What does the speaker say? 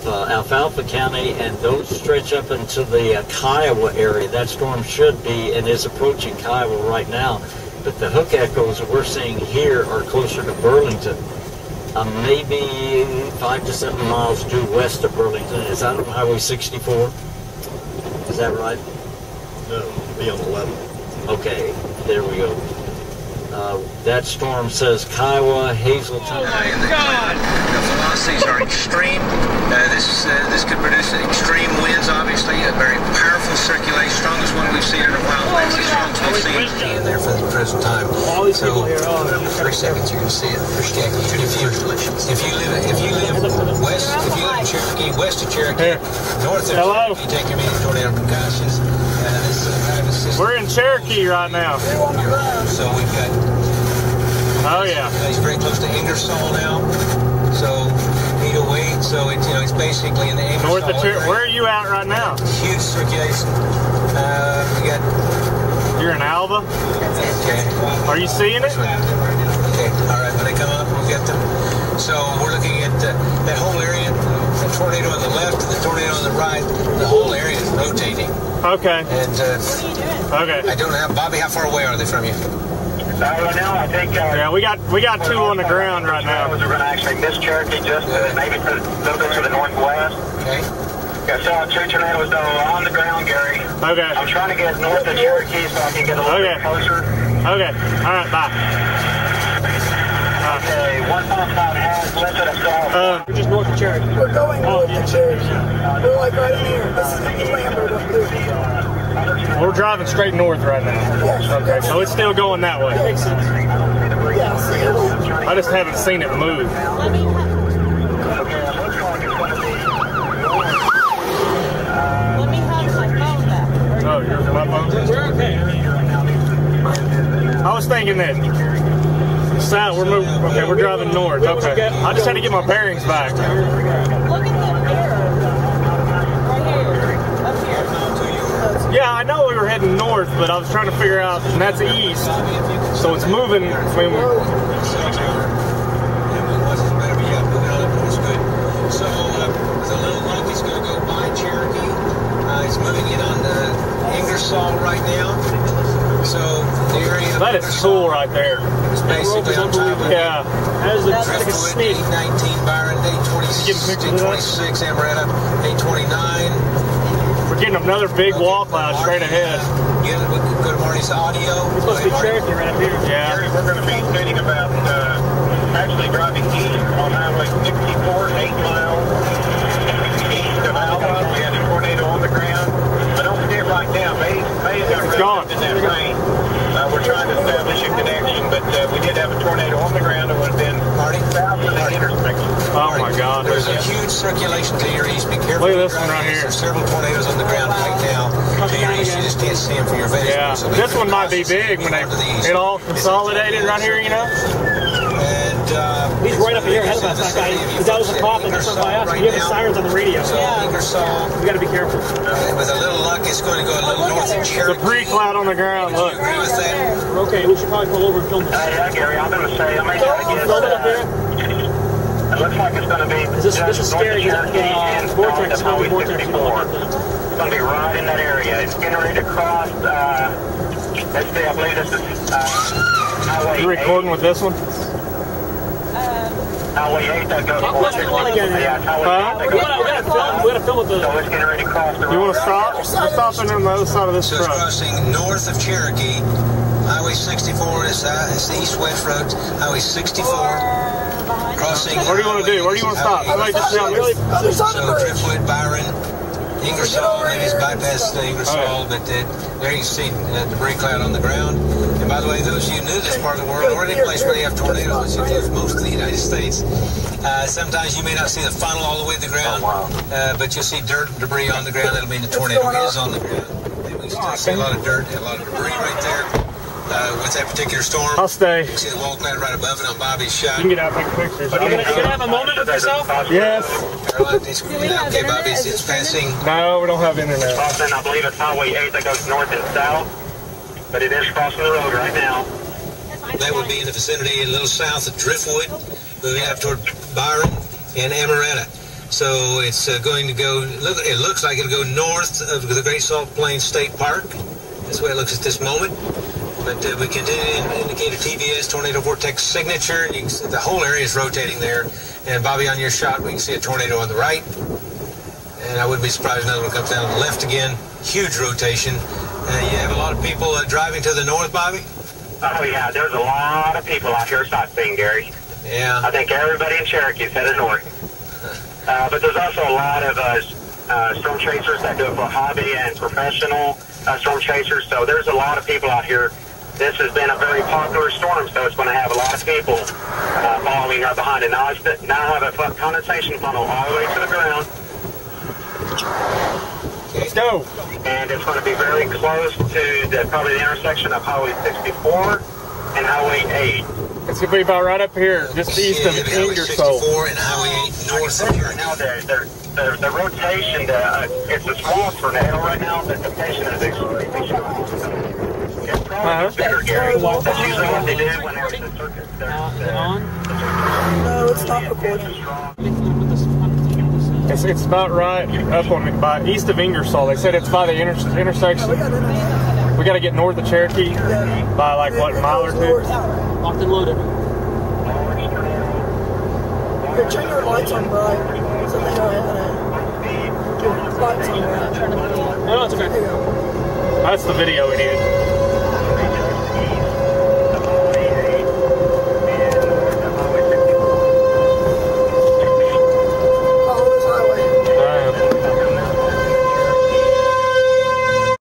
of uh, Alfalfa County, and those stretch up into the uh, Kiowa area. That storm should be and is approaching Kiowa right now. But the hook echoes that we're seeing here are closer to Burlington, uh, maybe five to seven miles due west of Burlington. Is that on Highway 64? Is that right? No, be on 11. Okay, there we go. Uh, that storm says Kiowa, Hazelton. Oh my God! The velocities are extreme. Uh, this uh, this could produce extreme winds. Obviously, a very powerful circulation, strongest one we've seen in a while. That's the strongest we've seen in there for the present time. All these people here, oh, in three seconds, you're going to see it. Okay. If you if you live if you live west if you live in Cherokee, west of Cherokee, north of Hello? Cherokee, take your immediate tornado precautions this is a private system. We're in Cherokee right now. So we've got Oh yeah. He's very close to Ingersoll now. So 808. So it's you know it's basically in the Ingersoll North of Cher- Where are you at right now? Huge circulation. Uh, we got You're in Alva. okay. Are you seeing it? Okay. All right. When they come up, we'll get them. So we're looking at uh, that whole area. The tornado on the left, the tornado on the right. The whole area is rotating. Okay. And uh, Okay. I don't have Bobby. How far away are they from you? Uh, right now, I think uh, Yeah, we got we got two on the ground right now. We're going to actually miss Cherokee just uh, maybe to a little bit to the northwest. Okay. I saw two tornadoes though on the ground, Gary. Okay. I'm trying to get north of Cherokee so I can get a little Okay. bit closer. Okay. All right. Bye. Okay, one pump out has lifted us Cherokee. We're going north to Cherokee. We're like right in here. This is Lambert up there. we're driving straight north right now. Yes. Okay. So it's still going that way. Makes sense. Yeah, see, it'll- I just haven't seen it move. Okay, it looks like it's going to be Let me have my phone back. Oh, you're my phone. We're okay. I was thinking that. South, we're moving. Okay, we're driving north. Okay. I just had to get my bearings back. Look at the arrow. Right here. Up here. Yeah, I know we were heading north, but I was trying to figure out, and that's east, so it's moving. I mean, So uh, the little monkey's going to go by Cherokee. Uh, he's moving in on uh, Ingersoll right now. So the area that is cool right there. is basically on top of Yeah. That is a, that's like a snake. 819 Byron, Get a picture of that? 826 Amorita, 829. We're getting another big wall cloud straight ahead. Get it, go to Marty's audio. It's supposed to be Cherokee right up here. Yeah. Gary, we're going to be sitting about uh, actually driving east on Highway 64, eight miles east of Alva. We had a tornado on the ground. But don't forget right now, May, May got It's wrapped gone. up in that rain. Uh, we're trying to establish a connection, but uh, we did have a tornado on the ground that would have been Marty? south of the intersection. Oh my God. There's a huge circulation to your east. Be careful. Look at this one right here. There's several tornadoes on the ground right now. To your east, you just can't see them from your vantage Yeah. So This one might be big when they Move the it all consolidated right here, you know? And uh, He's right up here ahead of us, that guy. Because that was a cop and something by us. We have the sirens on the radio. So Ingersoll, We got to be careful. uh, with a little luck, it's going to go a little north of The Cherokee. pre-cloud on the ground. Look. Agree with that? Okay. We should probably pull over and film Uh, this. yeah, Gary, I'm going to say, I may try to get. It up there. Uh, it looks like it's going to be. This, this is just north scary. of Cherokee Uh, and vortex. south of Highway Vortex. 64. It's going to be right in that area. It's getting ready to cross. Uh, let's see, I believe this is uh, Highway You recording with this one? 8. Highway 8 that goes. I'll press one again. Yeah, Highway Huh? 8 that We goes. gotta, we film. We gotta film with the. So it's getting ready to cross the You want to stop? We're stopping on the other side of this So it's truck. crossing north of Cherokee, Highway 64, it's, uh, it's the east-west road, Highway 64, crossing. What do you want to do? Where do you want to stop? Somebody just tell me. Other side So of. Driftwood, Byron, Ingersoll, maybe it's bypassed the Ingersoll, Oh, but uh, there you see uh, debris cloud on the ground. And by the way, those of you new to this part of the world, or any place where they have tornadoes, which includes most of the United States, uh, sometimes you may not see the funnel all the way to the ground, uh, but you'll see dirt and debris on the ground. That'll mean the tornado is on the ground. We still see a lot of dirt, and a lot of debris right there uh, with that particular storm. I'll stay. You see the wall cloud right above it on Bobby's shot. You can get out and take pictures. You gonna, you gonna have a moment with yourself? Yes. Caroline, it's- okay, Bobby, it's, it's passing. No, we don't have internet. Crossing, I believe it's Highway 8 that goes north and south. But it is crossing the road right now. That would be in the vicinity a little south of Driftwood, moving up toward Byron and Amorita. So it's uh, going to go. Look, it looks like it'll go north of the Great Salt Plains State Park. That's the way it looks at this moment. But uh, we continue to indicate a TVS tornado vortex signature. You can see the whole area is rotating there. And Bobby, on your shot, we can see a tornado on the right. And I wouldn't be surprised if another one comes down on the left again. Huge rotation. Uh, you have a lot of people uh, driving to the north, Bobby. Oh yeah, there's a lot of people out here sightseeing, Gary. Yeah. I think everybody in Cherokee is headed north. Uh, but there's also a lot of uh, uh, storm chasers that do it for hobby and professional uh, storm chasers. So there's a lot of people out here. This has been a very popular storm, so it's going to have a lot of people uh, following right behind it. Now, it's now I have a condensation funnel all the way to the ground, Let's go. and it's going to be very close to the probably the intersection of Highway 64 and Highway 8. It's gonna be about right up here, just east of Yeah, Highway Ingersoll. 64 and Highway 8 north of Right here. now, the, the, the, the rotation, the, uh, it's a small tornado right now, but the rotation is extremely strong. It's Uh-huh. probably better, Gary. That's usually what they do when there's a circuit. Uh, is it on? No, it's not recording. It's, it's about right up on by east of Ingersoll. They said it's by the inter- intersection. We got to get north of Cherokee by like what mile or two. Locked and loaded. Here, turn your lights on bright. Something I had. Lights on bright. No, no, it's okay. There you go. That's the video we needed.